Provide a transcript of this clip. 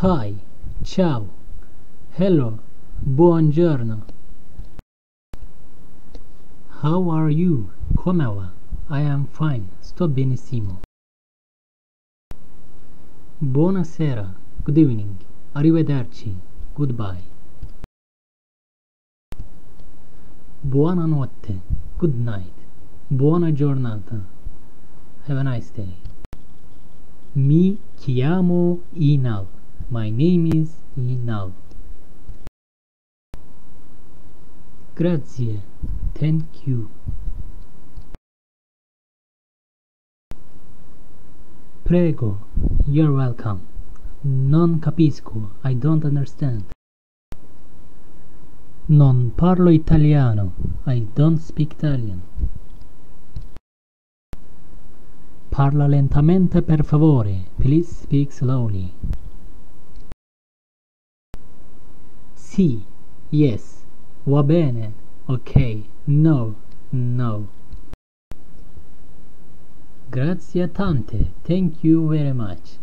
Hi, ciao, hello, buongiorno. How are you? Come va? I am fine, sto benissimo. Buonasera, good evening, arrivederci, goodbye. Buonanotte, good night, buona giornata, have a nice day. Mi chiamo Inal, my name is Inal. Grazie, thank you. Prego, you're welcome. Non capisco, I don't understand. Non parlo italiano, I don't speak Italian. Parla lentamente per favore, please speak slowly. Sì, yes, va bene, ok, no, no. Grazie tante, thank you very much.